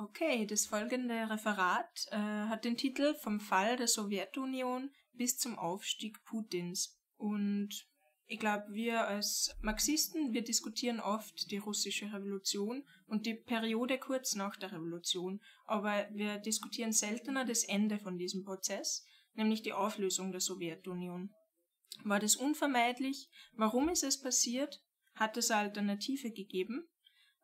Okay, das folgende Referat äh, hat den Titel Vom Fall der Sowjetunion bis zum Aufstieg Putins. Und ich glaube, wir als Marxisten, wir diskutieren oft die russische Revolution und die Periode kurz nach der Revolution, aber wir diskutieren seltener das Ende von diesem Prozess, nämlich die Auflösung der Sowjetunion. War das unvermeidlich? Warum ist es passiert? Hat es eine Alternative gegeben?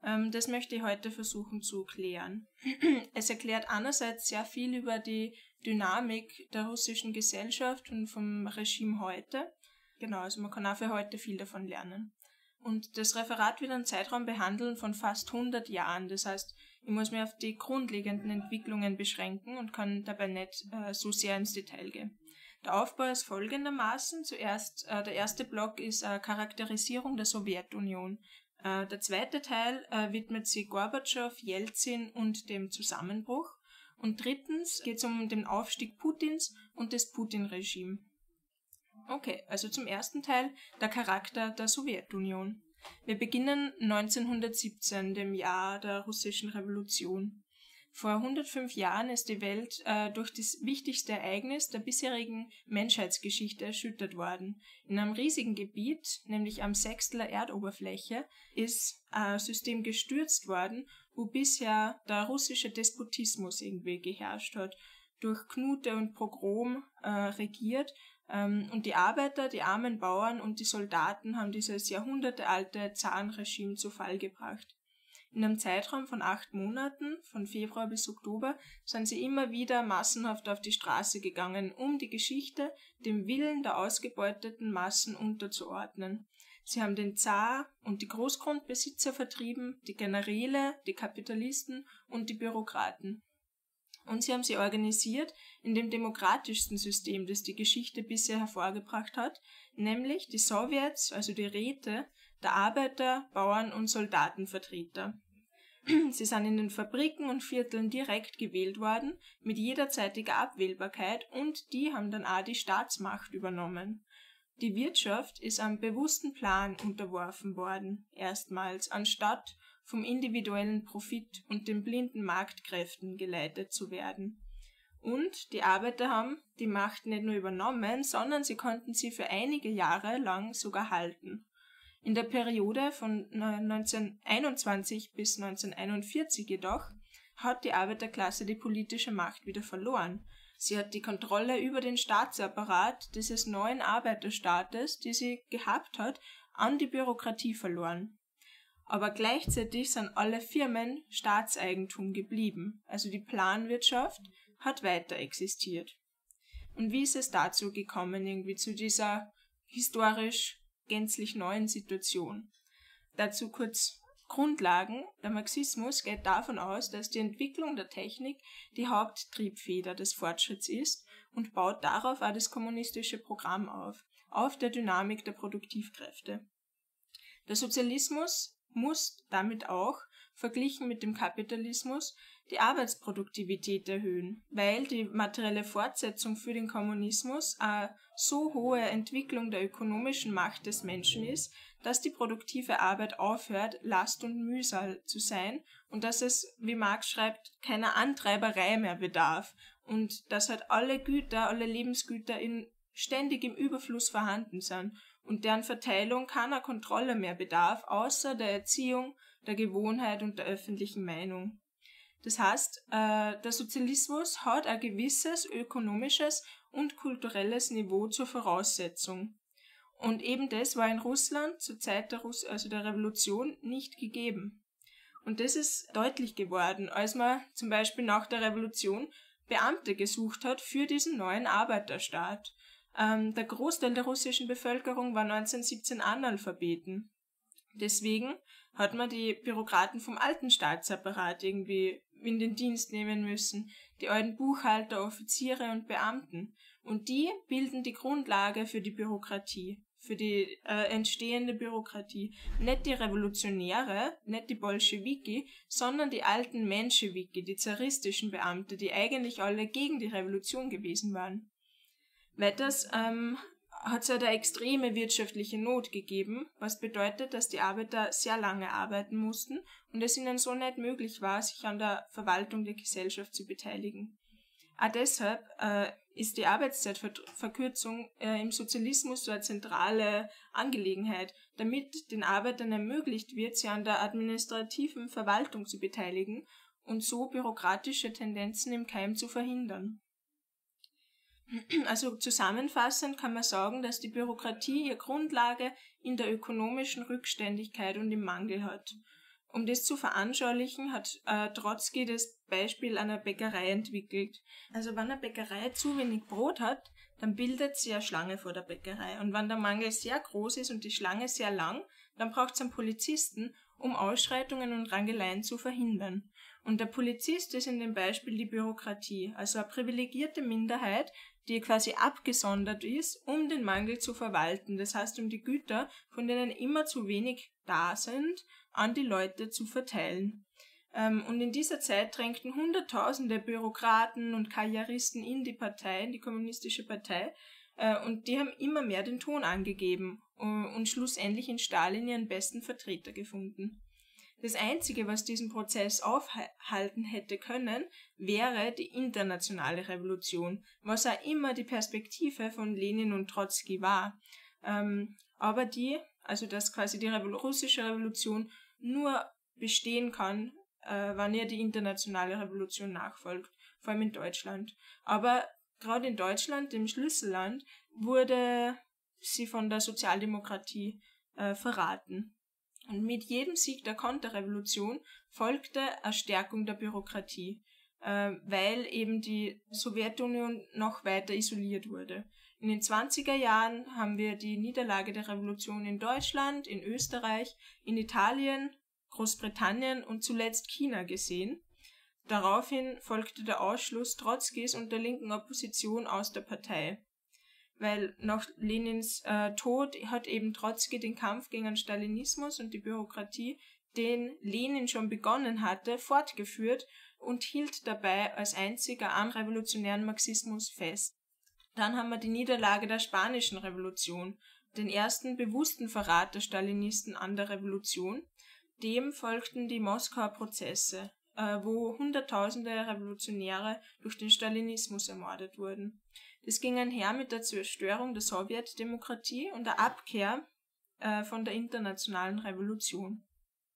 Ähm, das möchte ich heute versuchen zu klären. es erklärt einerseits sehr viel über die Dynamik der russischen Gesellschaft und vom Regime heute. Genau, also man kann auch für heute viel davon lernen. Und das Referat wird einen Zeitraum behandeln von fast 100 Jahren. Das heißt, ich muss mich auf die grundlegenden Entwicklungen beschränken und kann dabei nicht äh, so sehr ins Detail gehen. Der Aufbau ist folgendermaßen. Zuerst, äh, der erste Block ist eine Charakterisierung der Sowjetunion. Äh, der zweite Teil äh, widmet sich Gorbatschow, Jelzin und dem Zusammenbruch. Und drittens geht es um den Aufstieg Putins und das Putin-Regime. Okay, also zum ersten Teil der Charakter der Sowjetunion. Wir beginnen 1917, dem Jahr der russischen Revolution. Vor 105 Jahren ist die Welt äh, durch das wichtigste Ereignis der bisherigen Menschheitsgeschichte erschüttert worden. In einem riesigen Gebiet, nämlich am Sechstler Erdoberfläche, ist ein System gestürzt worden, wo bisher der russische Despotismus irgendwie geherrscht hat, durch Knute und Pogrom äh, regiert. Ähm, und die Arbeiter, die armen Bauern und die Soldaten haben dieses jahrhundertealte Zarenregime zu Fall gebracht. In einem Zeitraum von acht Monaten, von Februar bis Oktober, sind sie immer wieder massenhaft auf die Straße gegangen, um die Geschichte dem Willen der ausgebeuteten Massen unterzuordnen. Sie haben den Zar und die Großgrundbesitzer vertrieben, die Generäle, die Kapitalisten und die Bürokraten. Und sie haben sie organisiert in dem demokratischsten System, das die Geschichte bisher hervorgebracht hat, nämlich die Sowjets, also die Räte, der Arbeiter, Bauern und Soldatenvertreter. Sie sind in den Fabriken und Vierteln direkt gewählt worden, mit jederzeitiger Abwählbarkeit und die haben dann auch die Staatsmacht übernommen. Die Wirtschaft ist einem bewussten Plan unterworfen worden, erstmals, anstatt vom individuellen Profit und den blinden Marktkräften geleitet zu werden. Und die Arbeiter haben die Macht nicht nur übernommen, sondern sie konnten sie für einige Jahre lang sogar halten. In der Periode von 1921 bis 1941 jedoch hat die Arbeiterklasse die politische Macht wieder verloren. Sie hat die Kontrolle über den Staatsapparat dieses neuen Arbeiterstaates, die sie gehabt hat, an die Bürokratie verloren. Aber gleichzeitig sind alle Firmen Staatseigentum geblieben, also die Planwirtschaft hat weiter existiert. Und wie ist es dazu gekommen, irgendwie zu dieser historisch gänzlich neuen Situation. Dazu kurz Grundlagen. Der Marxismus geht davon aus, dass die Entwicklung der Technik die Haupttriebfeder des Fortschritts ist und baut darauf auch das kommunistische Programm auf, auf der Dynamik der Produktivkräfte. Der Sozialismus muss damit auch, verglichen mit dem Kapitalismus, die Arbeitsproduktivität erhöhen, weil die materielle Fortsetzung für den Kommunismus eine so hohe Entwicklung der ökonomischen Macht des Menschen ist, dass die produktive Arbeit aufhört, Last und Mühsal zu sein und dass es, wie Marx schreibt, keiner Antreiberei mehr bedarf und dass halt alle Güter, alle Lebensgüter in ständig im Überfluss vorhanden sind und deren Verteilung keiner Kontrolle mehr bedarf, außer der Erziehung, der Gewohnheit und der öffentlichen Meinung. Das heißt, äh, der Sozialismus hat ein gewisses ökonomisches und kulturelles Niveau zur Voraussetzung. Und eben das war in Russland zur Zeit der, Russ also der Revolution nicht gegeben. Und das ist deutlich geworden, als man zum Beispiel nach der Revolution Beamte gesucht hat für diesen neuen Arbeiterstaat. Ähm, der Großteil der russischen Bevölkerung war 1917 Analphabeten. Deswegen hat man die Bürokraten vom alten Staatsapparat irgendwie in den Dienst nehmen müssen, die alten Buchhalter, Offiziere und Beamten. Und die bilden die Grundlage für die Bürokratie, für die äh, entstehende Bürokratie. Nicht die Revolutionäre, nicht die Bolschewiki, sondern die alten Menschewiki, die zaristischen Beamte, die eigentlich alle gegen die Revolution gewesen waren. Weiters ähm, hat es eine extreme wirtschaftliche Not gegeben, was bedeutet, dass die Arbeiter sehr lange arbeiten mussten und es ihnen so nicht möglich war, sich an der Verwaltung der Gesellschaft zu beteiligen. Auch deshalb äh, ist die Arbeitszeitverkürzung äh, im Sozialismus so eine zentrale Angelegenheit, damit den Arbeitern ermöglicht wird, sich an der administrativen Verwaltung zu beteiligen und so bürokratische Tendenzen im Keim zu verhindern. Also zusammenfassend kann man sagen, dass die Bürokratie ihre Grundlage in der ökonomischen Rückständigkeit und im Mangel hat. Um das zu veranschaulichen, hat äh, Trotzki das Beispiel einer Bäckerei entwickelt. Also wenn eine Bäckerei zu wenig Brot hat, dann bildet sie eine Schlange vor der Bäckerei. Und wenn der Mangel sehr groß ist und die Schlange sehr lang, dann braucht es einen Polizisten, um Ausschreitungen und Rangeleien zu verhindern. Und der Polizist ist in dem Beispiel die Bürokratie, also eine privilegierte Minderheit, die quasi abgesondert ist, um den Mangel zu verwalten. Das heißt, um die Güter, von denen immer zu wenig da sind, an die Leute zu verteilen. Ähm, und in dieser Zeit drängten Hunderttausende Bürokraten und Karrieristen in die Partei, in die kommunistische Partei, äh, und die haben immer mehr den Ton angegeben äh, und schlussendlich in Stalin ihren besten Vertreter gefunden. Das Einzige, was diesen Prozess aufhalten hätte können, wäre die internationale Revolution, was auch immer die Perspektive von Lenin und Trotzki war. Ähm, aber die, also dass quasi die russische Revolution nur bestehen kann, äh, wann ihr die internationale Revolution nachfolgt, vor allem in Deutschland. Aber gerade in Deutschland, dem Schlüsselland, wurde sie von der Sozialdemokratie äh, verraten. Und mit jedem Sieg der Konterrevolution folgte eine Stärkung der Bürokratie, äh, weil eben die Sowjetunion noch weiter isoliert wurde. In den 20er Jahren haben wir die Niederlage der Revolution in Deutschland, in Österreich, in Italien, Großbritannien und zuletzt China gesehen. Daraufhin folgte der Ausschluss Trotzkis und der linken Opposition aus der Partei. Weil nach Lenins äh, Tod hat eben Trotzki den Kampf gegen den Stalinismus und die Bürokratie, den Lenin schon begonnen hatte, fortgeführt und hielt dabei als einziger am revolutionären Marxismus fest. Dann haben wir die Niederlage der Spanischen Revolution, den ersten bewussten Verrat der Stalinisten an der Revolution. Dem folgten die Moskauer Prozesse, äh, wo Hunderttausende Revolutionäre durch den Stalinismus ermordet wurden. Das ging einher mit der Zerstörung der Sowjetdemokratie und der Abkehr äh, von der internationalen Revolution.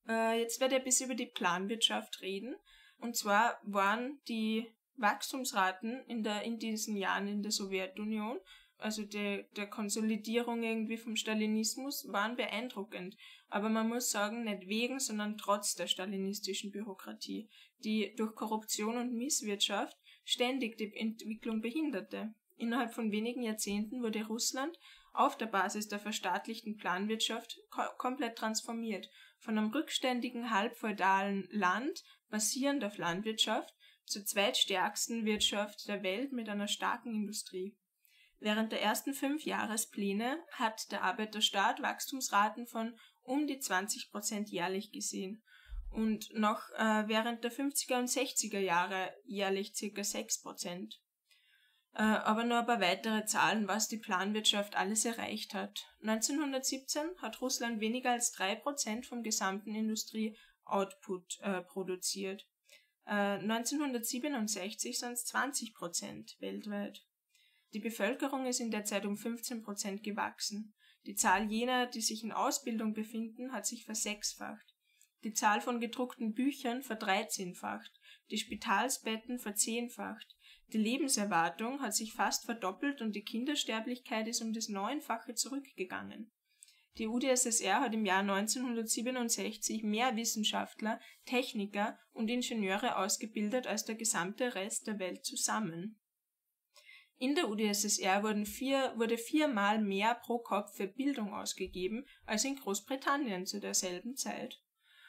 Äh, jetzt werde ich ein bisschen über die Planwirtschaft reden. Und zwar waren die Wachstumsraten in, der, in diesen Jahren in der Sowjetunion, also der, der Konsolidierung irgendwie vom Stalinismus, waren beeindruckend. Aber man muss sagen, nicht wegen, sondern trotz der stalinistischen Bürokratie, die durch Korruption und Misswirtschaft ständig die Entwicklung behinderte. Innerhalb von wenigen Jahrzehnten wurde Russland auf der Basis der verstaatlichten Planwirtschaft ko komplett transformiert. Von einem rückständigen halbfeudalen Land basierend auf Landwirtschaft zur zweitstärksten Wirtschaft der Welt mit einer starken Industrie. Während der ersten fünf Jahrespläne hat der Arbeiterstaat Wachstumsraten von um die 20 Prozent jährlich gesehen und noch äh, während der 50er und 60er Jahre jährlich circa 6 Prozent. Äh, aber nur ein paar weitere Zahlen, was die Planwirtschaft alles erreicht hat. 1917 hat Russland weniger als 3 Prozent vom gesamten Industrieoutput äh, produziert. 1967 sind es 20 Prozent weltweit. Die Bevölkerung ist in der Zeit um 15 Prozent gewachsen. Die Zahl jener, die sich in Ausbildung befinden, hat sich versechsfacht. Die Zahl von gedruckten Büchern verdreizehnfacht. Die Spitalsbetten verzehnfacht. Die Lebenserwartung hat sich fast verdoppelt und die Kindersterblichkeit ist um das Neunfache zurückgegangen. Die UdSSR hat im Jahr 1967 mehr Wissenschaftler, Techniker und Ingenieure ausgebildet als der gesamte Rest der Welt zusammen. In der UdSSR wurden vier, wurde viermal mehr pro Kopf für Bildung ausgegeben als in Großbritannien zu derselben Zeit.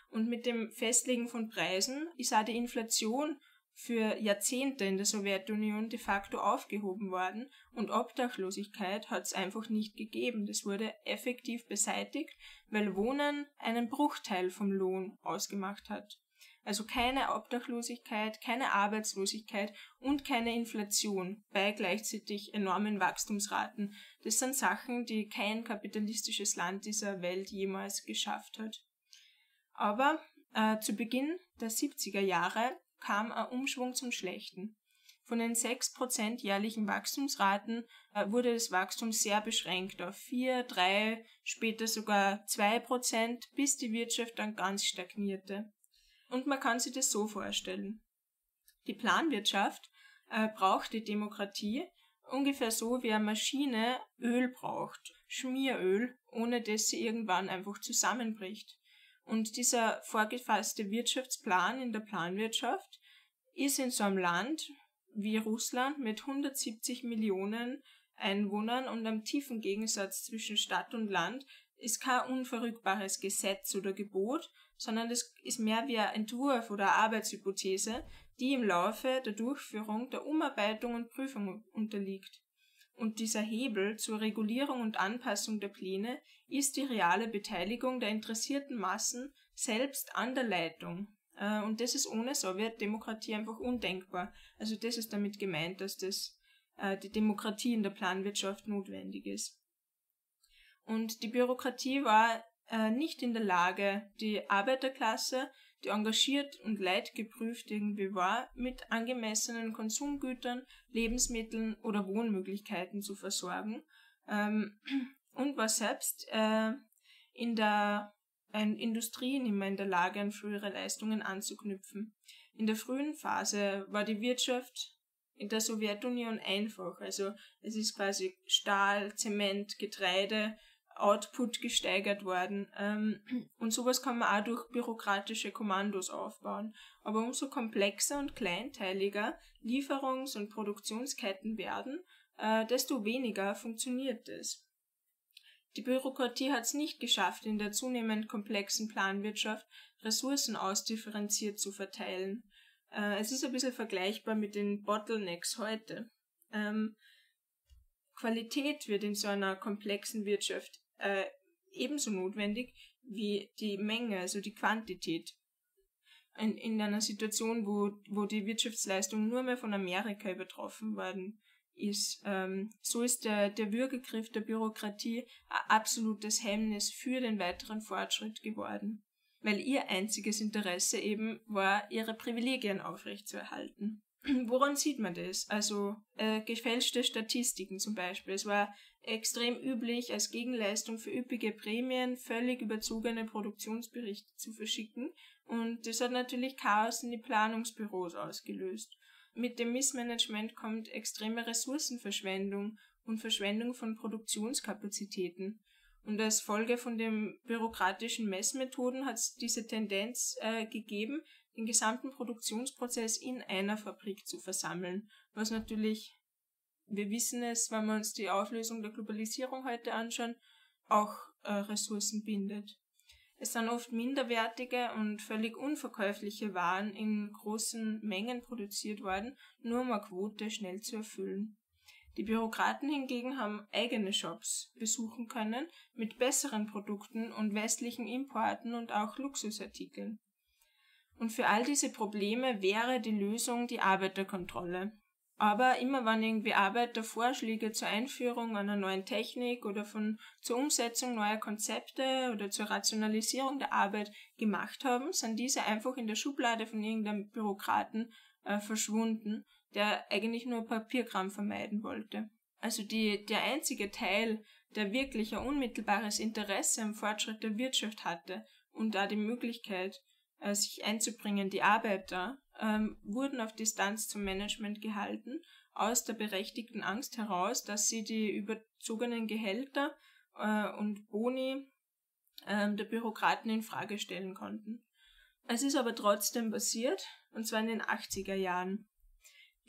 Und mit dem Festlegen von Preisen auch die Inflation für Jahrzehnte in der Sowjetunion de facto aufgehoben worden und Obdachlosigkeit hat es einfach nicht gegeben. Das wurde effektiv beseitigt, weil Wohnen einen Bruchteil vom Lohn ausgemacht hat. Also keine Obdachlosigkeit, keine Arbeitslosigkeit und keine Inflation bei gleichzeitig enormen Wachstumsraten. Das sind Sachen, die kein kapitalistisches Land dieser Welt jemals geschafft hat. Aber äh, zu Beginn der 70er Jahre kam ein Umschwung zum Schlechten. Von den 6% jährlichen Wachstumsraten äh, wurde das Wachstum sehr beschränkt auf 4, 3, später sogar 2%, bis die Wirtschaft dann ganz stagnierte. Und man kann sich das so vorstellen. Die Planwirtschaft äh, braucht die Demokratie ungefähr so wie eine Maschine Öl braucht, Schmieröl, ohne dass sie irgendwann einfach zusammenbricht. Und dieser vorgefasste Wirtschaftsplan in der Planwirtschaft ist in so einem Land wie Russland mit 170 Millionen Einwohnern und einem tiefen Gegensatz zwischen Stadt und Land ist kein unverrückbares Gesetz oder Gebot, sondern das ist mehr wie ein Entwurf oder Arbeitshypothese, die im Laufe der Durchführung der Umarbeitung und Prüfung unterliegt. Und dieser Hebel zur Regulierung und Anpassung der Pläne ist die reale Beteiligung der interessierten Massen selbst an der Leitung. Äh, und das ist ohne Sowjetdemokratie einfach undenkbar. Also das ist damit gemeint, dass das äh, die Demokratie in der Planwirtschaft notwendig ist. Und die Bürokratie war äh, nicht in der Lage, die Arbeiterklasse, die engagiert und leidgeprüft irgendwie war, mit angemessenen Konsumgütern, Lebensmitteln oder Wohnmöglichkeiten zu versorgen ähm, und war selbst äh, in der ein Industrie nicht mehr in der Lage, an frühere Leistungen anzuknüpfen. In der frühen Phase war die Wirtschaft in der Sowjetunion einfach. Also es ist quasi Stahl, Zement, Getreide Output gesteigert worden. Ähm, und sowas kann man auch durch bürokratische Kommandos aufbauen. Aber umso komplexer und kleinteiliger Lieferungs- und Produktionsketten werden, äh, desto weniger funktioniert es. Die Bürokratie hat es nicht geschafft, in der zunehmend komplexen Planwirtschaft Ressourcen ausdifferenziert zu verteilen. Äh, es ist ein bisschen vergleichbar mit den Bottlenecks heute. Ähm, Qualität wird in so einer komplexen Wirtschaft äh, ebenso notwendig wie die Menge, also die Quantität. In, in einer Situation, wo, wo die Wirtschaftsleistung nur mehr von Amerika übertroffen worden ist, ähm, so ist der, der Würgegriff der Bürokratie ein absolutes Hemmnis für den weiteren Fortschritt geworden, weil ihr einziges Interesse eben war, ihre Privilegien aufrechtzuerhalten. Woran sieht man das? Also äh, gefälschte Statistiken zum Beispiel. Es war extrem üblich, als Gegenleistung für üppige Prämien völlig überzogene Produktionsberichte zu verschicken. Und das hat natürlich Chaos in die Planungsbüros ausgelöst. Mit dem Missmanagement kommt extreme Ressourcenverschwendung und Verschwendung von Produktionskapazitäten. Und als Folge von den bürokratischen Messmethoden hat es diese Tendenz äh, gegeben, den gesamten Produktionsprozess in einer Fabrik zu versammeln, was natürlich, wir wissen es, wenn wir uns die Auflösung der Globalisierung heute anschauen, auch äh, Ressourcen bindet. Es sind oft minderwertige und völlig unverkäufliche Waren in großen Mengen produziert worden, nur um eine Quote schnell zu erfüllen. Die Bürokraten hingegen haben eigene Shops besuchen können mit besseren Produkten und westlichen Importen und auch Luxusartikeln. Und für all diese Probleme wäre die Lösung die Arbeiterkontrolle. Aber immer wenn irgendwie Arbeiter Vorschläge zur Einführung einer neuen Technik oder von, zur Umsetzung neuer Konzepte oder zur Rationalisierung der Arbeit gemacht haben, sind diese einfach in der Schublade von irgendeinem Bürokraten äh, verschwunden, der eigentlich nur Papierkram vermeiden wollte. Also die, der einzige Teil, der wirklich ein unmittelbares Interesse am Fortschritt der Wirtschaft hatte und da die Möglichkeit, äh, sich einzubringen, die Arbeiter, ähm, wurden auf Distanz zum Management gehalten, aus der berechtigten Angst heraus, dass sie die überzogenen Gehälter äh, und Boni äh, der Bürokraten in Frage stellen konnten. Es ist aber trotzdem passiert, und zwar in den 80er Jahren.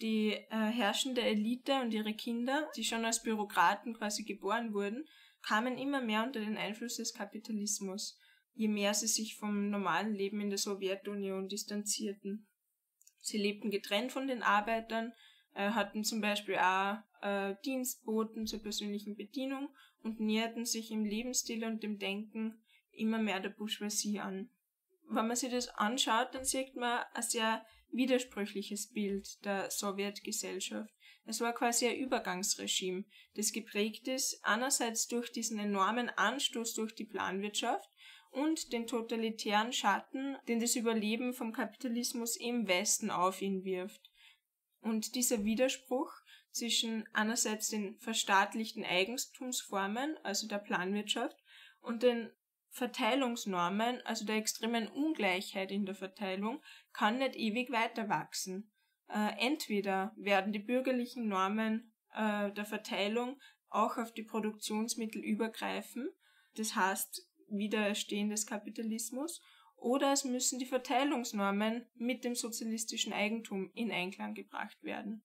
Die äh, herrschende Elite und ihre Kinder, die schon als Bürokraten quasi geboren wurden, kamen immer mehr unter den Einfluss des Kapitalismus je mehr sie sich vom normalen Leben in der Sowjetunion distanzierten. Sie lebten getrennt von den Arbeitern, äh, hatten zum Beispiel auch äh, Dienstboten zur persönlichen Bedienung und näherten sich im Lebensstil und dem Denken immer mehr der Bourgeoisie an. wenn man sich das anschaut, dann sieht man ein sehr widersprüchliches Bild der Sowjetgesellschaft. Es war quasi ein Übergangsregime, das geprägt ist einerseits durch diesen enormen Anstoß durch die Planwirtschaft und den totalitären Schatten, den das Überleben vom Kapitalismus im Westen auf ihn wirft. Und dieser Widerspruch zwischen einerseits den verstaatlichten Eigentumsformen, also der Planwirtschaft, und den Verteilungsnormen, also der extremen Ungleichheit in der Verteilung, kann nicht ewig weiter wachsen. Äh, entweder werden die bürgerlichen Normen äh, der Verteilung auch auf die Produktionsmittel übergreifen, das heißt Widerstehen des Kapitalismus, oder es müssen die Verteilungsnormen mit dem sozialistischen Eigentum in Einklang gebracht werden.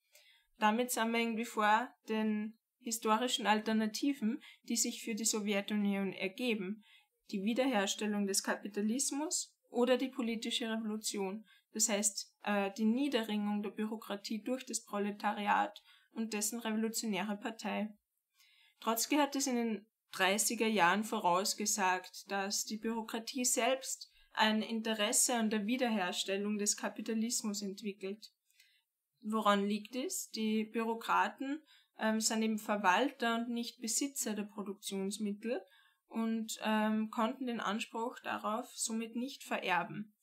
Damit sind wir irgendwie vor den historischen Alternativen, die sich für die Sowjetunion ergeben, die Wiederherstellung des Kapitalismus oder die politische Revolution, das heißt äh, die Niederringung der Bürokratie durch das Proletariat und dessen revolutionäre Partei. Trotzki hat es in den 30er Jahren vorausgesagt, dass die Bürokratie selbst ein Interesse an der Wiederherstellung des Kapitalismus entwickelt. Woran liegt es? Die Bürokraten ähm, sind eben Verwalter und nicht Besitzer der Produktionsmittel und ähm, konnten den Anspruch darauf somit nicht vererben.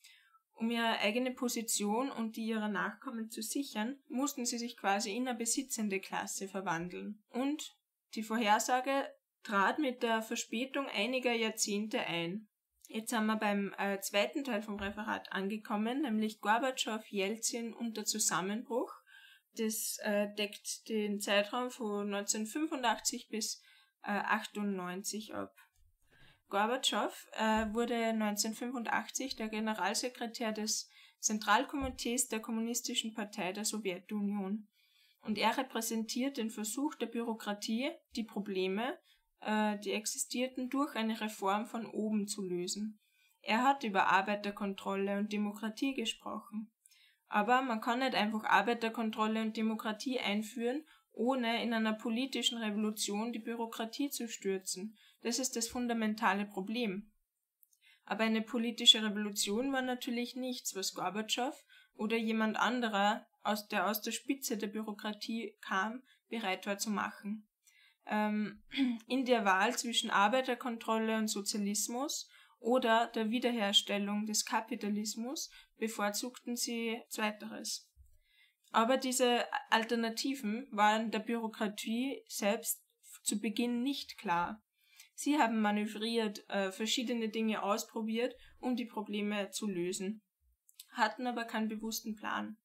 Um ihre eigene Position und die ihrer Nachkommen zu sichern, mussten sie sich quasi in eine besitzende Klasse verwandeln. Und die Vorhersage trat mit der Verspätung einiger Jahrzehnte ein. Jetzt sind wir beim äh, zweiten Teil vom Referat angekommen, nämlich Gorbatschow, Jelzin und der Zusammenbruch. Das äh, deckt den Zeitraum von 1985 bis äh, 98 ab. Gorbatschow äh, wurde 1985 der Generalsekretär des Zentralkomitees der Kommunistischen Partei der Sowjetunion. Und er repräsentiert den Versuch der Bürokratie, die Probleme, äh, die existierten, durch eine Reform von oben zu lösen. Er hat über Arbeiterkontrolle und Demokratie gesprochen. Aber man kann nicht einfach Arbeiterkontrolle und Demokratie einführen, ohne in einer politischen Revolution die Bürokratie zu stürzen. Das ist das fundamentale Problem. Aber eine politische Revolution war natürlich nichts, was Gorbatschow oder jemand anderer, aus, der aus der Spitze der Bürokratie kam, bereit war zu machen ähm, in der Wahl zwischen Arbeiterkontrolle und Sozialismus oder der Wiederherstellung des Kapitalismus bevorzugten sie zweiteres. Aber diese Alternativen waren der Bürokratie selbst zu Beginn nicht klar. Sie haben manövriert, äh, verschiedene Dinge ausprobiert, um die Probleme zu lösen, hatten aber keinen bewussten Plan.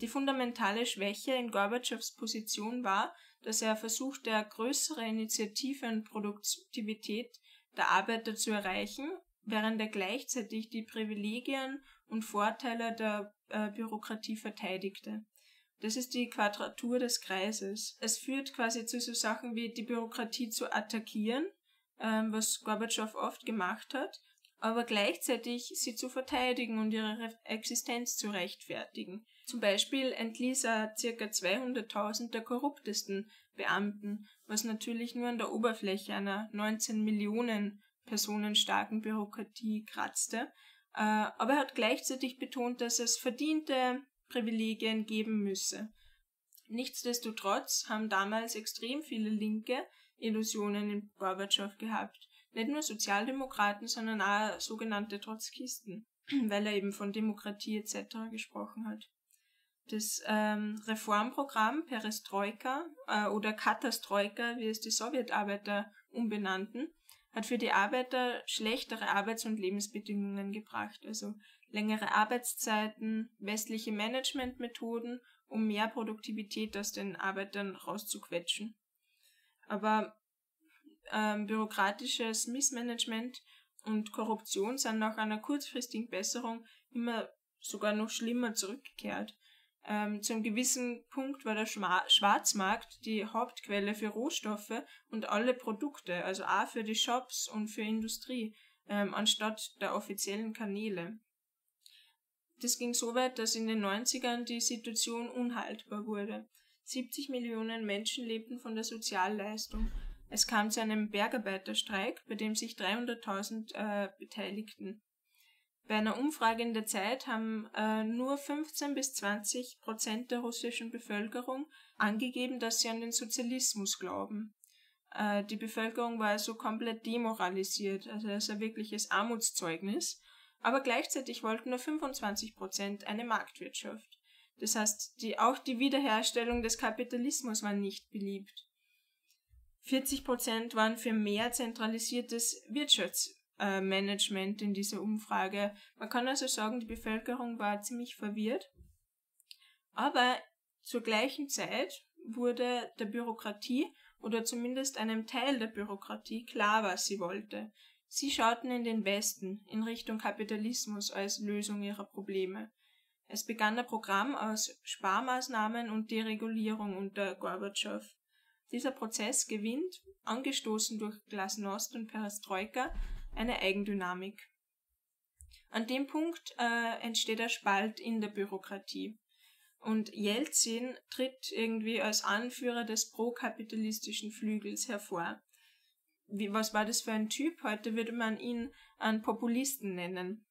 Die fundamentale Schwäche in Gorbatschows Position war, dass er versuchte, eine größere Initiative und Produktivität der Arbeiter zu erreichen, während er gleichzeitig die Privilegien und Vorteile der äh, Bürokratie verteidigte. Das ist die Quadratur des Kreises. Es führt quasi zu so Sachen wie die Bürokratie zu attackieren, ähm, was Gorbatschow oft gemacht hat, aber gleichzeitig sie zu verteidigen und ihre Existenz zu rechtfertigen. Zum Beispiel entließ er ca. 200.000 der korruptesten Beamten, was natürlich nur an der Oberfläche einer 19 Millionen Personen starken Bürokratie kratzte. Äh, aber er hat gleichzeitig betont, dass es verdiente Privilegien geben müsse. Nichtsdestotrotz haben damals extrem viele Linke Illusionen in Gorbatschow gehabt. Nicht nur Sozialdemokraten, sondern auch sogenannte Trotzkisten, weil er eben von Demokratie etc. gesprochen hat. Das ähm, Reformprogramm Perestroika äh, oder Katastroika, wie es die Sowjetarbeiter umbenannten, hat für die Arbeiter schlechtere Arbeits- und Lebensbedingungen gebracht. Also längere Arbeitszeiten, westliche Managementmethoden, um mehr Produktivität aus den Arbeitern rauszuquetschen. Aber ähm, bürokratisches Missmanagement und Korruption sind nach einer kurzfristigen Besserung immer sogar noch schlimmer zurückgekehrt. Ähm, zu einem gewissen Punkt war der Schwarzmarkt die Hauptquelle für Rohstoffe und alle Produkte, also auch für die Shops und für Industrie, ähm, anstatt der offiziellen Kanäle. Das ging so weit, dass in den 90ern die Situation unhaltbar wurde. 70 Millionen Menschen lebten von der Sozialleistung. Es kam zu einem Bergarbeiterstreik, bei dem sich 300.000 äh, beteiligten. Bei einer Umfrage in der Zeit haben äh, nur 15 bis 20 Prozent der russischen Bevölkerung angegeben, dass sie an den Sozialismus glauben. Äh, die Bevölkerung war also komplett demoralisiert, also das ist ein wirkliches Armutszeugnis. Aber gleichzeitig wollten nur 25 Prozent eine Marktwirtschaft. Das heißt, die, auch die Wiederherstellung des Kapitalismus war nicht beliebt. 40 Prozent waren für mehr zentralisiertes Wirtschaftsmanagement in dieser Umfrage. Man kann also sagen, die Bevölkerung war ziemlich verwirrt. Aber zur gleichen Zeit wurde der Bürokratie oder zumindest einem Teil der Bürokratie klar, was sie wollte. Sie schauten in den Westen, in Richtung Kapitalismus als Lösung ihrer Probleme. Es begann ein Programm aus Sparmaßnahmen und Deregulierung unter Gorbatschow. Dieser Prozess gewinnt, angestoßen durch Glasnost und Perestroika, eine Eigendynamik. An dem Punkt äh, entsteht ein Spalt in der Bürokratie. Und Jelzin tritt irgendwie als Anführer des prokapitalistischen Flügels hervor. Wie, was war das für ein Typ? Heute würde man ihn einen Populisten nennen.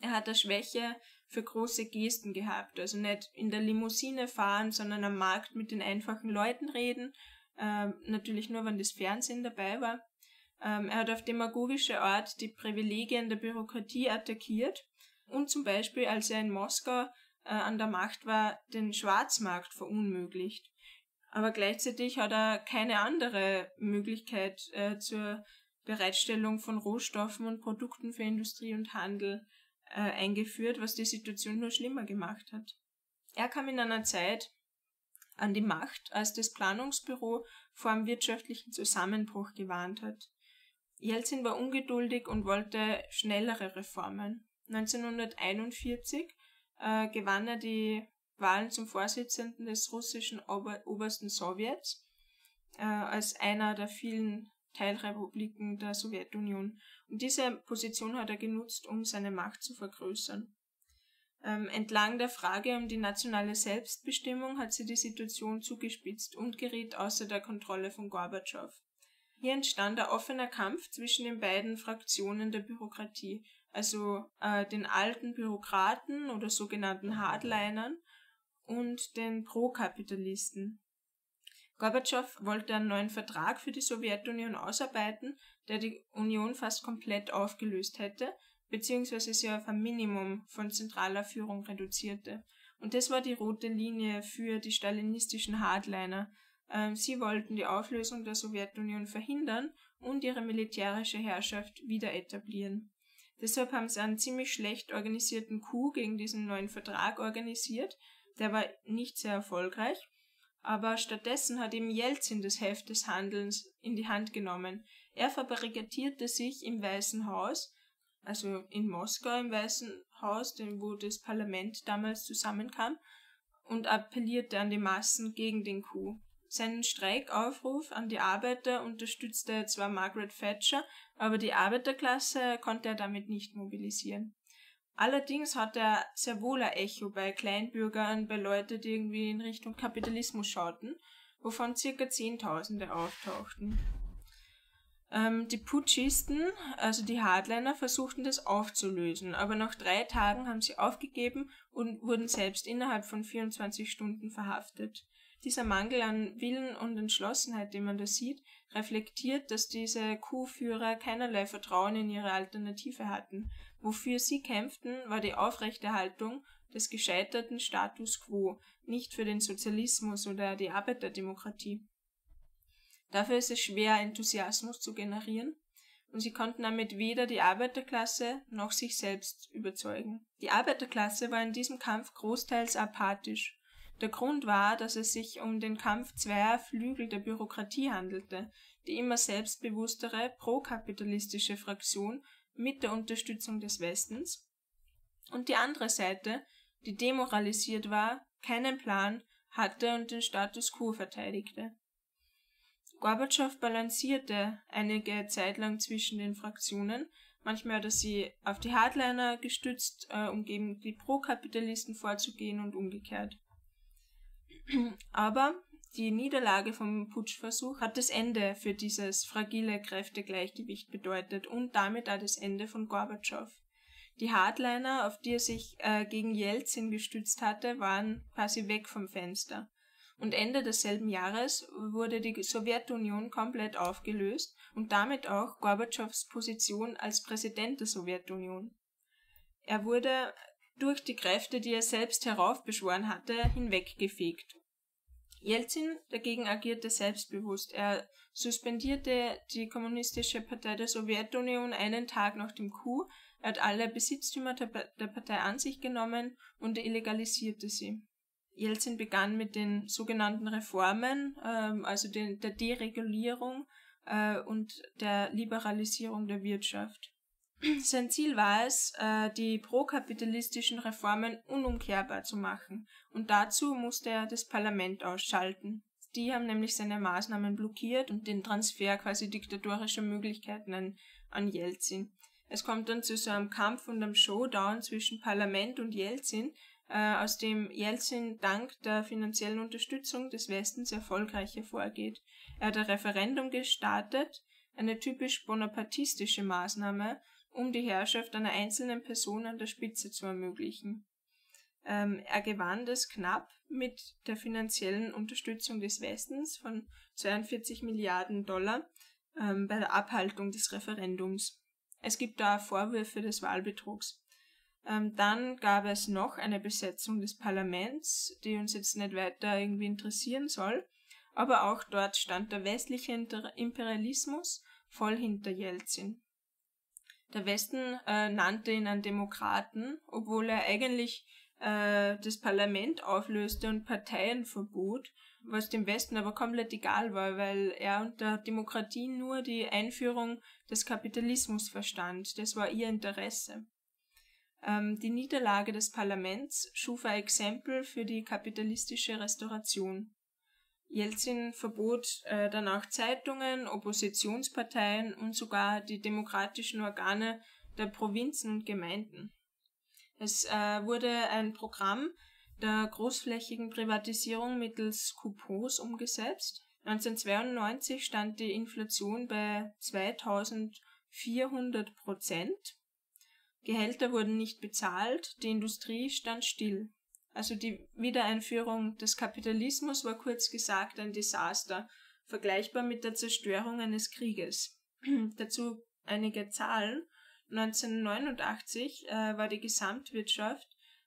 Er hat eine Schwäche für große Gesten gehabt. Also nicht in der Limousine fahren, sondern am Markt mit den einfachen Leuten reden. Ähm, natürlich nur, wenn das Fernsehen dabei war. Ähm, er hat auf demagogische Art die Privilegien der Bürokratie attackiert und zum Beispiel, als er in Moskau äh, an der Macht war, den Schwarzmarkt verunmöglicht. Aber gleichzeitig hat er keine andere Möglichkeit äh, zur Bereitstellung von Rohstoffen und Produkten für Industrie und Handel äh, eingeführt, was die Situation nur schlimmer gemacht hat. Er kam in einer Zeit an die Macht, als das Planungsbüro vor einem wirtschaftlichen Zusammenbruch gewarnt hat. Jelzin war ungeduldig und wollte schnellere Reformen. 1941 äh, gewann er die Wahlen zum Vorsitzenden des russischen Ober obersten Sowjets äh, als einer der vielen Teilrepubliken der Sowjetunion. Und diese Position hat er genutzt, um seine Macht zu vergrößern. Ähm, entlang der Frage um die nationale Selbstbestimmung hat sie die Situation zugespitzt und geriet außer der Kontrolle von Gorbatschow. Hier entstand ein offener Kampf zwischen den beiden Fraktionen der Bürokratie, also äh, den alten Bürokraten oder sogenannten Hardlinern und den Prokapitalisten. Gorbatschow wollte einen neuen Vertrag für die Sowjetunion ausarbeiten, der die Union fast komplett aufgelöst hätte, beziehungsweise sie auf ein Minimum von zentraler Führung reduzierte. Und das war die rote Linie für die stalinistischen Hardliner. Ähm, sie wollten die Auflösung der Sowjetunion verhindern und ihre militärische Herrschaft wieder etablieren. Deshalb haben sie einen ziemlich schlecht organisierten Coup gegen diesen neuen Vertrag organisiert. Der war nicht sehr erfolgreich aber stattdessen hat ihm Jelzin das Heft des Handelns in die Hand genommen. Er verbarrikadierte sich im Weißen Haus, also in Moskau im Weißen Haus, wo das Parlament damals zusammenkam, und appellierte an die Massen gegen den Coup. Seinen Streikaufruf an die Arbeiter unterstützte zwar Margaret Thatcher, aber die Arbeiterklasse konnte er damit nicht mobilisieren. Allerdings hat er sehr wohl ein Echo bei Kleinbürgern, bei Leuten, die irgendwie in Richtung Kapitalismus schauten, wovon circa Zehntausende auftauchten. Ähm, die Putschisten, also die Hardliner, versuchten das aufzulösen, aber nach drei Tagen haben sie aufgegeben und wurden selbst innerhalb von 24 Stunden verhaftet. Dieser Mangel an Willen und Entschlossenheit, den man da sieht, reflektiert, dass diese Kuhführer keinerlei Vertrauen in ihre Alternative hatten. Wofür sie kämpften, war die Aufrechterhaltung des gescheiterten Status quo, nicht für den Sozialismus oder die Arbeiterdemokratie. Dafür ist es schwer, Enthusiasmus zu generieren, und sie konnten damit weder die Arbeiterklasse noch sich selbst überzeugen. Die Arbeiterklasse war in diesem Kampf großteils apathisch. Der Grund war, dass es sich um den Kampf zweier Flügel der Bürokratie handelte, die immer selbstbewusstere prokapitalistische Fraktion mit der Unterstützung des Westens und die andere Seite, die demoralisiert war, keinen Plan hatte und den Status quo verteidigte. Gorbatschow balancierte einige Zeit lang zwischen den Fraktionen, manchmal hat er sie auf die Hardliner gestützt, äh, um gegen die Prokapitalisten vorzugehen und umgekehrt. Aber die Niederlage vom Putschversuch hat das Ende für dieses fragile Kräftegleichgewicht bedeutet und damit auch das Ende von Gorbatschow. Die Hardliner, auf die er sich äh, gegen Jelzin gestützt hatte, waren quasi weg vom Fenster. Und Ende desselben Jahres wurde die Sowjetunion komplett aufgelöst und damit auch Gorbatschows Position als Präsident der Sowjetunion. Er wurde durch die Kräfte, die er selbst heraufbeschworen hatte, hinweggefegt. Jelzin dagegen agierte selbstbewusst. Er suspendierte die Kommunistische Partei der Sowjetunion einen Tag nach dem Coup, er hat alle Besitztümer der, Partei an sich genommen und illegalisierte sie. Jelzin begann mit den sogenannten Reformen, ähm, also den, der Deregulierung äh, und der Liberalisierung der Wirtschaft. Sein Ziel war es, äh, die prokapitalistischen Reformen unumkehrbar zu machen, und dazu musste er das Parlament ausschalten. Die haben nämlich seine Maßnahmen blockiert und den Transfer quasi diktatorischer Möglichkeiten an, an Jelzin. Es kommt dann zu so einem Kampf und einem Showdown zwischen Parlament und Jelzin, äh, aus dem Jelzin dank der finanziellen Unterstützung des Westens erfolgreich hervorgeht. Er hat ein Referendum gestartet, eine typisch bonapartistische Maßnahme, um die Herrschaft einer einzelnen Person an der Spitze zu ermöglichen. Ähm, er gewann das knapp mit der finanziellen Unterstützung des Westens von 42 Milliarden Dollar ähm, bei der Abhaltung des Referendums. Es gibt da Vorwürfe des Wahlbetrugs. Ähm, dann gab es noch eine Besetzung des Parlaments, die uns jetzt nicht weiter irgendwie interessieren soll. Aber auch dort stand der westliche Imperialismus voll hinter Jelzin. Der Westen äh, nannte ihn einen Demokraten, obwohl er eigentlich äh, das Parlament auflöste und Parteien verbot, was dem Westen aber komplett egal war, weil er unter Demokratie nur die Einführung des Kapitalismus verstand. Das war ihr Interesse. Ähm, die Niederlage des Parlaments schuf ein Exempel für die kapitalistische Restauration. Jelzin verbot äh, danach Zeitungen, Oppositionsparteien und sogar die demokratischen Organe der Provinzen und Gemeinden. Es äh, wurde ein Programm der großflächigen Privatisierung mittels Coupons umgesetzt. 1992 stand die Inflation bei 2400 Prozent. Gehälter wurden nicht bezahlt, die Industrie stand still. Also die Wiedereinführung des Kapitalismus war kurz gesagt ein Desaster, vergleichbar mit der Zerstörung eines Krieges. Dazu einige Zahlen. 1989 äh, war die Gesamtwirtschaft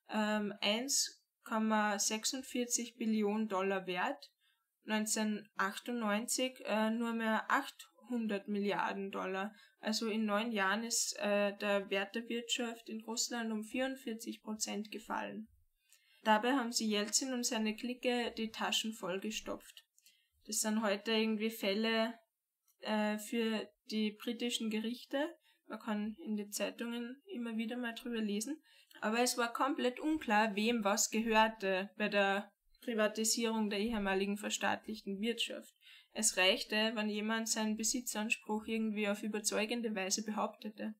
ähm, 1,46 Billionen Dollar wert, 1998 äh, nur mehr 800 Milliarden Dollar. Also in neun Jahren ist äh, der Wert der Wirtschaft in Russland um 44 Prozent gefallen. Dabei haben sie Jelzin und seine Clique die Taschen vollgestopft. Das sind heute irgendwie Fälle äh, für die britischen Gerichte, man kann in den Zeitungen immer wieder mal drüber lesen. Aber es war komplett unklar, wem was gehörte bei der Privatisierung der ehemaligen verstaatlichten Wirtschaft. Es reichte, wenn jemand seinen Besitzanspruch irgendwie auf überzeugende Weise behauptete.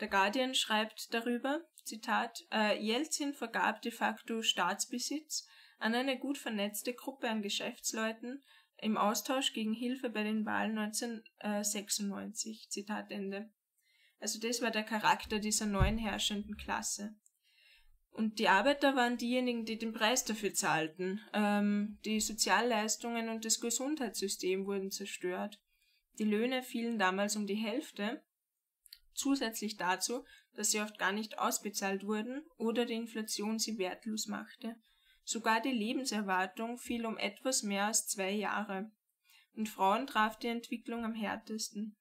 Der Guardian schreibt darüber, Zitat, äh, Jelzin vergab de facto Staatsbesitz an eine gut vernetzte Gruppe an Geschäftsleuten im Austausch gegen Hilfe bei den Wahlen 1996. Zitat Ende. Also das war der Charakter dieser neuen herrschenden Klasse. Und die Arbeiter waren diejenigen, die den Preis dafür zahlten. Ähm, die Sozialleistungen und das Gesundheitssystem wurden zerstört. Die Löhne fielen damals um die Hälfte, zusätzlich dazu, dass sie oft gar nicht ausbezahlt wurden oder die Inflation sie wertlos machte. Sogar die Lebenserwartung fiel um etwas mehr als zwei Jahre. Und Frauen traf die Entwicklung am härtesten.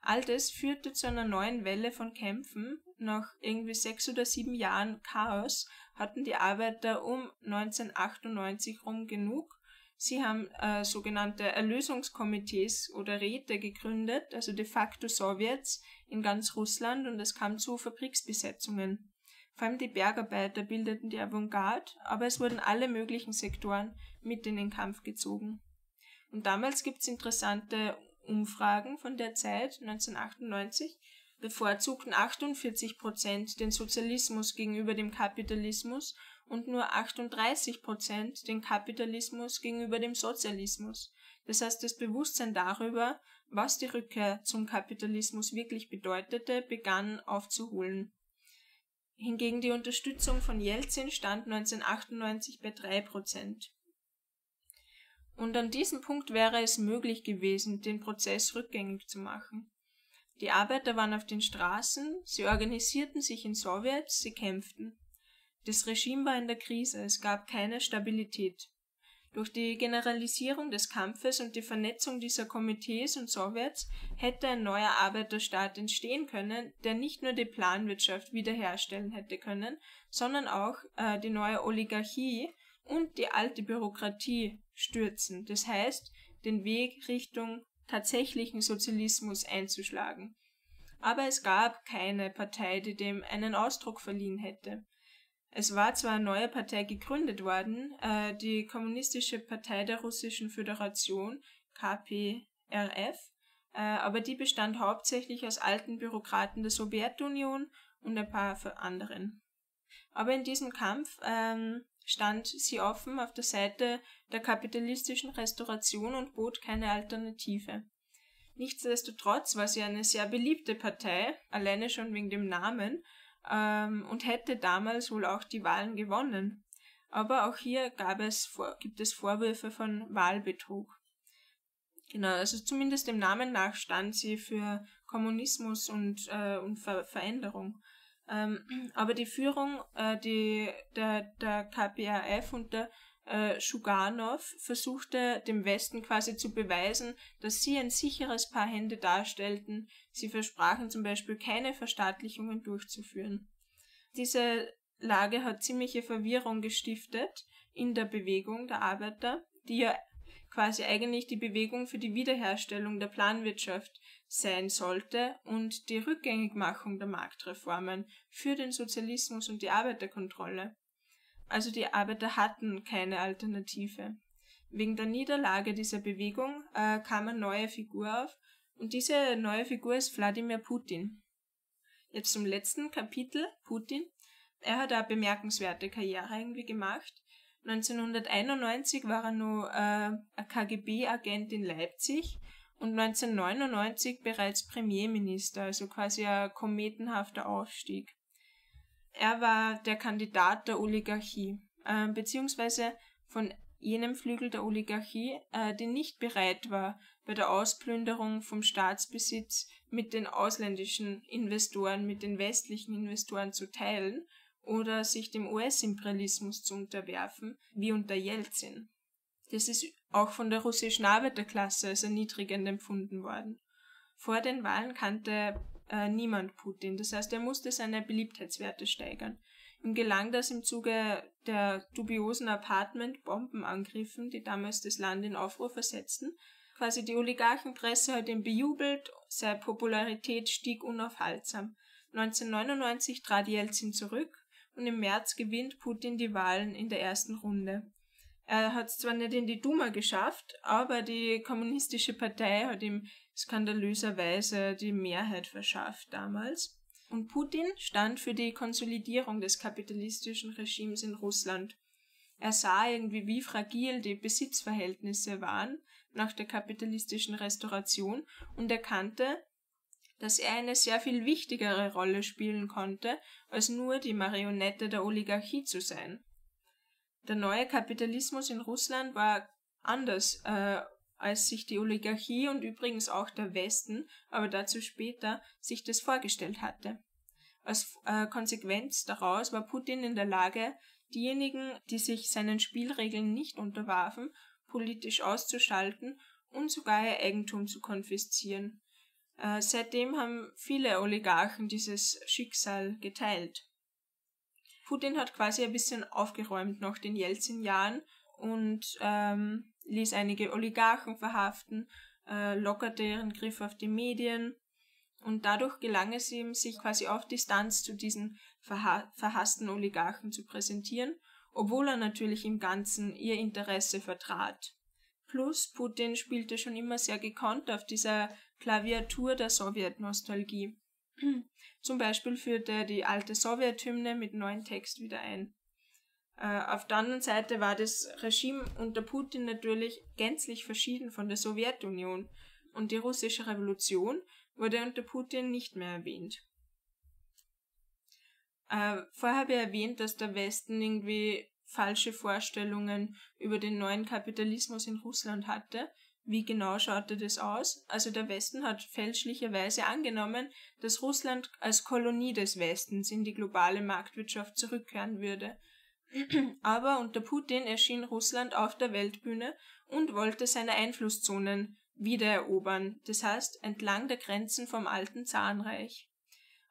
All das führte zu einer neuen Welle von Kämpfen. Nach irgendwie sechs oder sieben Jahren Chaos hatten die Arbeiter um 1998 rum genug. Sie haben äh, sogenannte Erlösungskomitees oder Räte gegründet, also de facto Sowjets in ganz Russland und es kam zu Fabriksbesetzungen. Vor allem die Bergarbeiter bildeten die Avantgarde, aber es wurden alle möglichen Sektoren mit in den Kampf gezogen. Und damals gibt's interessante Umfragen von der Zeit, 1998, bevorzugten 48 Prozent den Sozialismus gegenüber dem Kapitalismus und nur 38 Prozent den Kapitalismus gegenüber dem Sozialismus. Das heißt, das Bewusstsein darüber, was die Rückkehr zum Kapitalismus wirklich bedeutete, begann aufzuholen. Hingegen die Unterstützung von Jelzin stand 1998 bei 3%. Und an diesem Punkt wäre es möglich gewesen, den Prozess rückgängig zu machen. Die Arbeiter waren auf den Straßen, sie organisierten sich in Sowjets, sie kämpften. Das Regime war in der Krise, es gab keine Stabilität. Durch die Generalisierung des Kampfes und die Vernetzung dieser Komitees und Sowjets hätte ein neuer Arbeiterstaat entstehen können, der nicht nur die Planwirtschaft wiederherstellen hätte können, sondern auch äh, die neue Oligarchie und die alte Bürokratie stürzen, das heißt, den Weg Richtung tatsächlichen Sozialismus einzuschlagen. Aber es gab keine Partei, die dem einen Ausdruck verliehen hätte. Es war zwar eine neue Partei gegründet worden, äh, die Kommunistische Partei der Russischen Föderation, KPRF, äh, aber die bestand hauptsächlich aus alten Bürokraten der Sowjetunion und ein paar anderen. Aber in diesem Kampf ähm, stand sie offen auf der Seite der kapitalistischen Restauration und bot keine Alternative. Nichtsdestotrotz war sie eine sehr beliebte Partei, alleine schon wegen dem Namen, ähm, und hätte damals wohl auch die Wahlen gewonnen. Aber auch hier gab es, gibt es Vorwürfe von Wahlbetrug. Genau, also zumindest dem Namen nach stand sie für Kommunismus und, äh, und Ver Veränderung. Ähm, aber die Führung äh, die, der, der KPAF unter äh, Schuganov versuchte dem Westen quasi zu beweisen, dass sie ein sicheres Paar Hände darstellten. Sie versprachen zum Beispiel keine Verstaatlichungen durchzuführen. Diese Lage hat ziemliche Verwirrung gestiftet in der Bewegung der Arbeiter, die ja quasi eigentlich die Bewegung für die Wiederherstellung der Planwirtschaft sein sollte und die Rückgängigmachung der Marktreformen für den Sozialismus und die Arbeiterkontrolle. Also die Arbeiter hatten keine Alternative. Wegen der Niederlage dieser Bewegung äh, kam eine neue Figur auf und diese neue Figur ist Wladimir Putin. Jetzt zum letzten Kapitel, Putin. Er hat eine bemerkenswerte Karriere irgendwie gemacht. 1991 war er nur äh, KGB-Agent in Leipzig und 1999 bereits Premierminister, also quasi ein kometenhafter Aufstieg. Er war der Kandidat der Oligarchie, äh, beziehungsweise von jenem Flügel der Oligarchie, äh, die nicht bereit war, bei der Ausplünderung vom Staatsbesitz mit den ausländischen Investoren, mit den westlichen Investoren zu teilen oder sich dem US-Imperialismus zu unterwerfen, wie unter Jelzin. Das ist auch von der russischen Arbeiterklasse als erniedrigend empfunden worden. Vor den Wahlen kannte äh, niemand Putin, das heißt, er musste seine Beliebtheitswerte steigern. Ihm gelang das im Zuge der dubiosen Apartment-Bombenangriffen, die damals das Land in Aufruhr versetzten. Quasi die Oligarchenpresse hat ihn bejubelt, seine Popularität stieg unaufhaltsam. 1999 trat Jelzin zurück und im März gewinnt Putin die Wahlen in der ersten Runde. Er hat es zwar nicht in die Duma geschafft, aber die kommunistische Partei hat ihm skandalöserweise die Mehrheit verschafft damals. Und Putin stand für die Konsolidierung des kapitalistischen Regimes in Russland. Er sah irgendwie, wie fragil die Besitzverhältnisse waren nach der kapitalistischen Restauration und erkannte, dass er eine sehr viel wichtigere Rolle spielen konnte, als nur die Marionette der Oligarchie zu sein. Der neue Kapitalismus in Russland war anders, äh, als sich die Oligarchie und übrigens auch der Westen, aber dazu später, sich das vorgestellt hatte. Als äh, Konsequenz daraus war Putin in der Lage, diejenigen, die sich seinen Spielregeln nicht unterwarfen, politisch auszuschalten und sogar ihr Eigentum zu konfiszieren. Äh, seitdem haben viele Oligarchen dieses Schicksal geteilt. Putin hat quasi ein bisschen aufgeräumt nach den Jelzin-Jahren und ähm, ließ einige Oligarchen verhaften, äh, lockerte ihren Griff auf die Medien und dadurch gelang es ihm, sich quasi auf Distanz zu diesen verha verhassten Oligarchen zu präsentieren, obwohl er natürlich im Ganzen ihr Interesse vertrat. Plus, Putin spielte schon immer sehr gekonnt auf dieser Klaviatur der Sowjetnostalgie. Zum Beispiel führte er die alte Sowjethymne mit neuen Text wieder ein. Äh, auf der anderen Seite war das Regime unter Putin natürlich gänzlich verschieden von der Sowjetunion und die russische Revolution wurde unter Putin nicht mehr erwähnt. Äh, vorher habe ich erwähnt, dass der Westen irgendwie falsche Vorstellungen über den neuen Kapitalismus in Russland hatte. Wie genau schaute das aus? Also der Westen hat fälschlicherweise angenommen, dass Russland als Kolonie des Westens in die globale Marktwirtschaft zurückkehren würde. Aber unter Putin erschien Russland auf der Weltbühne und wollte seine Einflusszonen wiedererobern, das heißt entlang der Grenzen vom alten Zarenreich.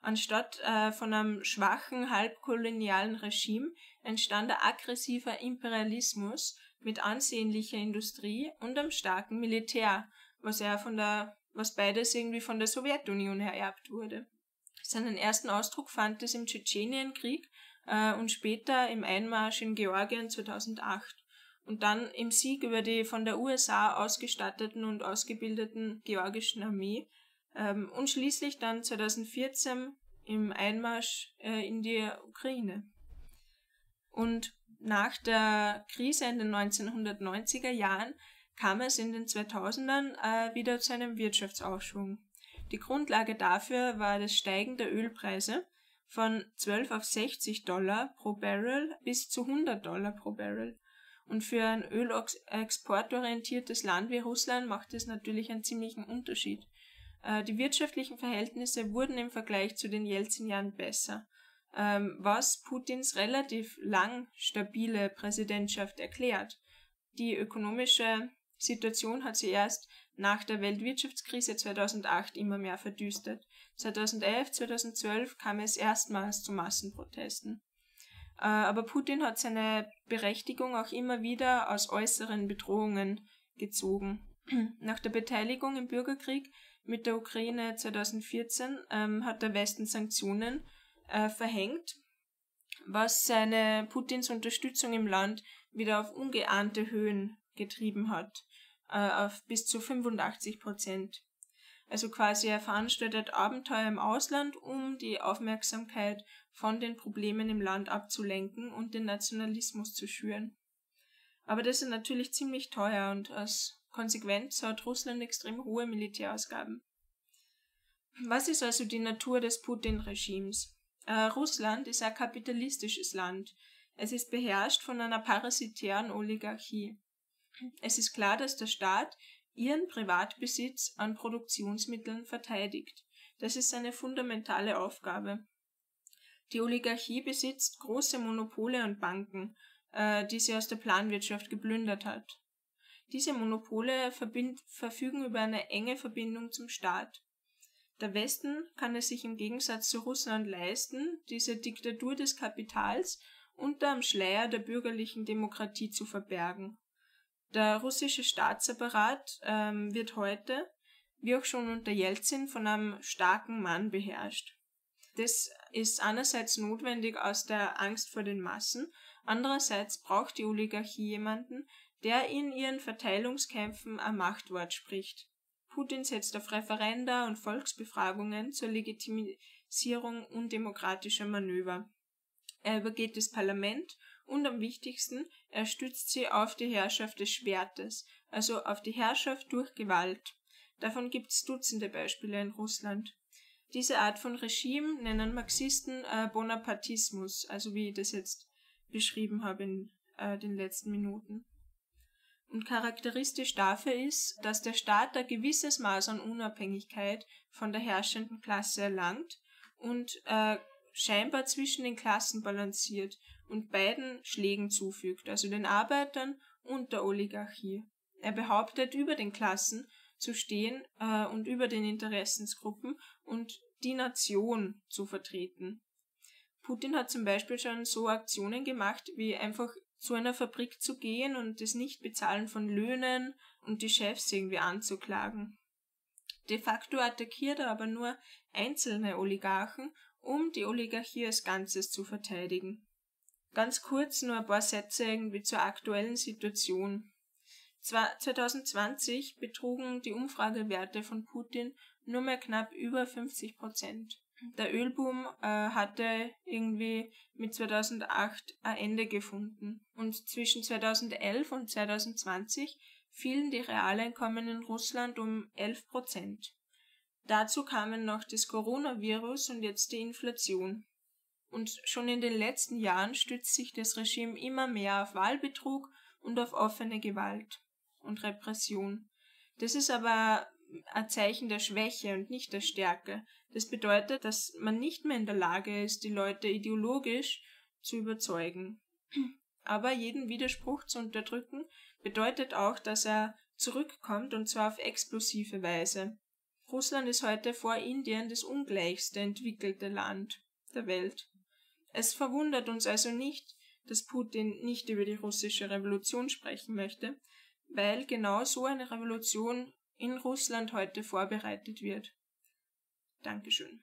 Anstatt äh, von einem schwachen halbkolonialen Regime entstand ein aggressiver Imperialismus mit ansehnlicher Industrie und einem starken Militär, was er von der, was beides irgendwie von der Sowjetunion ererbt wurde. Seinen ersten Ausdruck fand es im Tschetschenienkrieg äh, und später im Einmarsch in Georgien 2008 und dann im Sieg über die von der USA ausgestatteten und ausgebildeten georgischen Armee ähm, und schließlich dann 2014 im Einmarsch äh, in die Ukraine. Und nach der Krise in den 1990er Jahren kam es in den 2000ern äh, wieder zu einem Wirtschaftsaufschwung. Die Grundlage dafür war das Steigen der Ölpreise von 12 auf 60 Dollar pro Barrel bis zu 100 Dollar pro Barrel. Und für ein ölexportorientiertes Land wie Russland macht es natürlich einen ziemlichen Unterschied. Äh, die wirtschaftlichen Verhältnisse wurden im Vergleich zu den Jelzin-Jahren besser, ähm, was Putins relativ lang stabile Präsidentschaft erklärt. Die ökonomische Situation hat sie erst nach der Weltwirtschaftskrise 2008 immer mehr verdüstert. 2011, 2012 kam es erstmals zu Massenprotesten. Äh, aber Putin hat seine Berechtigung auch immer wieder aus äußeren Bedrohungen gezogen. Nach der Beteiligung im Bürgerkrieg mit der Ukraine 2014 ähm, hat der Westen Sanktionen äh, verhängt, was seine Putins Unterstützung im Land wieder auf ungeahnte Höhen getrieben hat, äh, auf bis zu 85 Prozent. Also quasi er veranstaltet Abenteuer im Ausland, um die Aufmerksamkeit von den Problemen im Land abzulenken und den Nationalismus zu schüren. Aber das ist natürlich ziemlich teuer und als Konsequenz hat Russland extrem hohe Militärausgaben. Was ist also die Natur des Putin-Regimes? Äh, Russland ist ein kapitalistisches Land. Es ist beherrscht von einer parasitären Oligarchie. Es ist klar, dass der Staat ihren Privatbesitz an Produktionsmitteln verteidigt. Das ist seine fundamentale Aufgabe. Die Oligarchie besitzt große Monopole und Banken, äh, die sie aus der Planwirtschaft geplündert hat. Diese Monopole verfügen über eine enge Verbindung zum Staat. Der Westen kann es sich im Gegensatz zu Russland leisten, diese Diktatur des Kapitals unter dem Schleier der bürgerlichen Demokratie zu verbergen. Der russische Staatsapparat ähm, wird heute, wie auch schon unter Jelzin, von einem starken Mann beherrscht. Das ist einerseits notwendig aus der Angst vor den Massen, andererseits braucht die Oligarchie jemanden, der in ihren Verteilungskämpfen ein Machtwort spricht. Putin setzt auf Referenda und Volksbefragungen zur Legitimisierung undemokratischer Manöver. Er übergeht das Parlament und am wichtigsten, er stützt sie auf die Herrschaft des Schwertes, also auf die Herrschaft durch Gewalt. Davon gibt es Dutzende Beispiele in Russland. Diese Art von Regime nennen Marxisten äh, Bonapartismus, also wie ich das jetzt beschrieben habe in äh, den letzten Minuten. Und charakteristisch dafür ist, dass der Staat ein gewisses Maß an Unabhängigkeit von der herrschenden Klasse erlangt und äh, scheinbar zwischen den Klassen balanciert und beiden Schlägen zufügt, also den Arbeitern und der Oligarchie. Er behauptet, über den Klassen zu stehen äh, und über den Interessensgruppen und die Nation zu vertreten. Putin hat zum Beispiel schon so Aktionen gemacht, wie einfach zu einer Fabrik zu gehen und das Nichtbezahlen von Löhnen und die Chefs irgendwie anzuklagen. De facto attackiert er aber nur einzelne Oligarchen, um die Oligarchie als Ganzes zu verteidigen. Ganz kurz nur ein paar Sätze irgendwie zur aktuellen Situation. 2020 betrugen die Umfragewerte von Putin nur mehr knapp über 50 Prozent der Ölboom äh, hatte irgendwie mit 2008 ein Ende gefunden. Und zwischen 2011 und 2020 fielen die Realeinkommen in Russland um 11 Prozent. Dazu kamen noch das Coronavirus und jetzt die Inflation. und schon in den letzten Jahren stützt sich das Regime immer mehr auf Wahlbetrug und auf offene Gewalt und Repression. Das ist aber ein Zeichen der Schwäche und nicht der Stärke. Das bedeutet, dass man nicht mehr in der Lage ist, die Leute ideologisch zu überzeugen. Aber jeden Widerspruch zu unterdrücken bedeutet auch, dass er zurückkommt und zwar auf explosive Weise. Russland ist heute vor Indien das ungleichste entwickelte Land der Welt. Es verwundert uns also nicht, dass Putin nicht über die russische Revolution sprechen möchte, weil genau so eine Revolution in Russland heute vorbereitet wird. Dankeschön.